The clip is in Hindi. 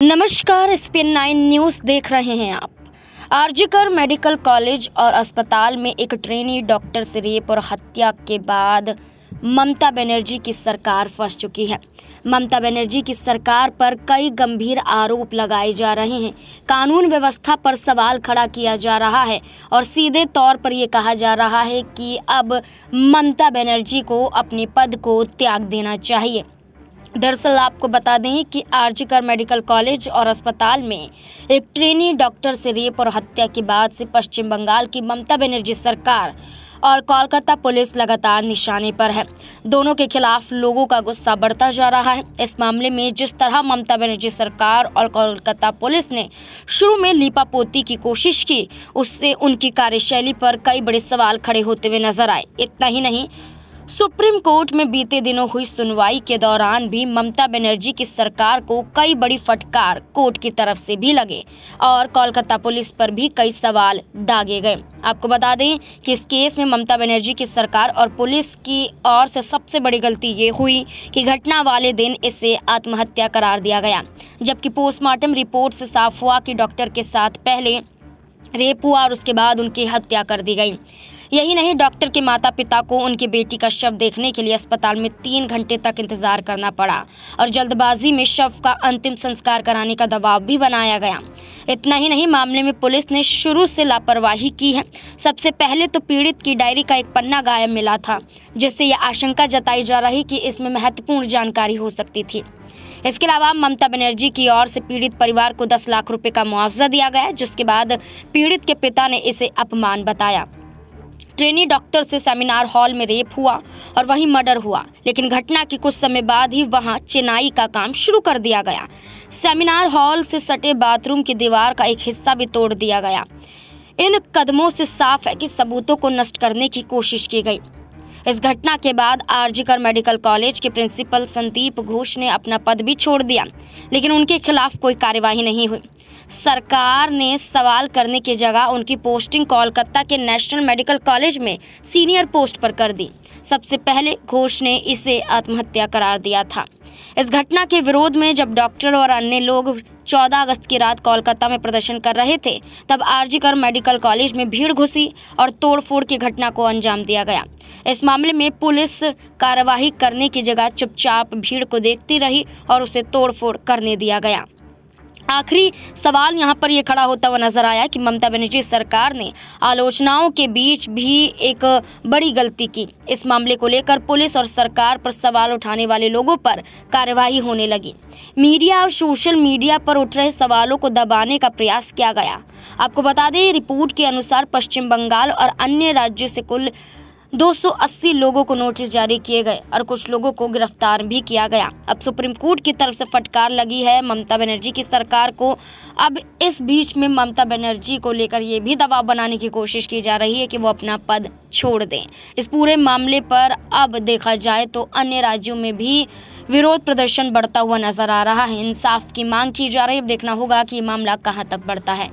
नमस्कार स्पिन नाइन न्यूज़ देख रहे हैं आप। आरजीकर मेडिकल कॉलेज और अस्पताल में एक ट्रेनी डॉक्टर से रेप और हत्या के बाद ममता बनर्जी की सरकार फंस चुकी है। ममता बनर्जी की सरकार पर कई गंभीर आरोप लगाए जा रहे हैं। कानून व्यवस्था पर सवाल खड़ा किया जा रहा है और सीधे तौर पर यह कहा जा रहा है कि अब ममता बनर्जी को अपने पद को त्याग देना चाहिए। दरअसल आपको बता दें कि आरजीकर मेडिकल कॉलेज और अस्पताल में एक ट्रेनी डॉक्टर से रेप और हत्या के बाद से पश्चिम बंगाल की ममता बनर्जी सरकार और कोलकाता पुलिस लगातार निशाने पर है। दोनों के खिलाफ लोगों का गुस्सा बढ़ता जा रहा है। इस मामले में जिस तरह ममता बनर्जी सरकार और कोलकाता पुलिस ने शुरू में लीपापोती की कोशिश की, उससे उनकी कार्यशैली पर कई बड़े सवाल खड़े होते हुए नज़र आए। इतना ही नहीं सुप्रीम कोर्ट में बीते दिनों हुई सुनवाई के दौरान भी ममता बनर्जी की सरकार को कई बड़ी फटकार कोर्ट की तरफ़ से भी लगे और कोलकाता पुलिस पर भी कई सवाल दागे गए। आपको बता दें कि इस केस में ममता बनर्जी की सरकार और पुलिस की ओर से सबसे बड़ी गलती ये हुई कि घटना वाले दिन इसे आत्महत्या करार दिया गया। जबकि पोस्टमार्टम रिपोर्ट से साफ़ हुआ कि डॉक्टर के साथ पहले रेप हुआ और उसके बाद उनकी हत्या कर दी गई। यही नहीं, डॉक्टर के माता पिता को उनकी बेटी का शव देखने के लिए अस्पताल में तीन घंटे तक इंतज़ार करना पड़ा और जल्दबाजी में शव का अंतिम संस्कार कराने का दबाव भी बनाया गया। इतना ही नहीं, मामले में पुलिस ने शुरू से लापरवाही की है। सबसे पहले तो पीड़ित की डायरी का एक पन्ना गायब मिला था, जिससे यह आशंका जताई जा रही कि इसमें महत्वपूर्ण जानकारी हो सकती थी। इसके अलावा ममता बनर्जी की ओर से पीड़ित परिवार को 10 लाख रुपए का मुआवजा दिया गया, जिसके बाद पीड़ित के पिता ने इसे अपमान बताया। ट्रेनी डॉक्टर से सेमिनार हॉल में रेप हुआ और वहीं मर्डर हुआ। लेकिन घटना के कुछ समय बाद ही वहाँ चेनाई का काम शुरू कर दिया गया। सेमिनार हॉल से सटे बाथरूम की दीवार का एक हिस्सा भी तोड़ दिया गया। इन कदमों से साफ़ है कि सबूतों को नष्ट करने की कोशिश की गई। इस घटना के बाद आरजीकर मेडिकल कॉलेज के प्रिंसिपल संदीप घोष ने अपना पद भी छोड़ दिया, लेकिन उनके खिलाफ कोई कार्यवाही नहीं हुई। सरकार ने सवाल करने की जगह उनकी पोस्टिंग कोलकाता के नेशनल मेडिकल कॉलेज में सीनियर पोस्ट पर कर दी। सबसे पहले घोष ने इसे आत्महत्या करार दिया था। इस घटना के विरोध में जब डॉक्टर और अन्य लोग 14 अगस्त की रात कोलकाता में प्रदर्शन कर रहे थे, तब आरजीकर मेडिकल कॉलेज में भीड़ घुसी और तोड़फोड़ की घटना को अंजाम दिया गया। इस मामले में पुलिस कार्यवाही करने की जगह चुपचाप भीड़ को देखती रही और उसे तोड़फोड़ करने दिया गया। आखिरी सवाल यहाँ पर यह खड़ा होता हुआ नज़र आया कि ममता बनर्जी सरकार ने आलोचनाओं के बीच भी एक बड़ी गलती की। इस मामले को लेकर पुलिस और सरकार पर सवाल उठाने वाले लोगों पर कार्यवाही होने लगी। मीडिया और सोशल मीडिया पर उठ रहे सवालों को दबाने का प्रयास किया गया। आपको बता दें, रिपोर्ट के अनुसार पश्चिम बंगाल और अन्य राज्यों से कुल 280 लोगों को नोटिस जारी किए गए और कुछ लोगों को गिरफ़्तार भी किया गया। अब सुप्रीम कोर्ट की तरफ़ से फटकार लगी है। ममता बनर्जी की सरकार को अब इस बीच में ममता बनर्जी को लेकर ये भी दबाव बनाने की कोशिश की जा रही है कि वो अपना पद छोड़ दें। इस पूरे मामले पर अब देखा जाए तो अन्य राज्यों में भी विरोध प्रदर्शन बढ़ता हुआ नज़र आ रहा है। इंसाफ की मांग की जा रही है। अब देखना होगा कि मामला कहाँ तक बढ़ता है।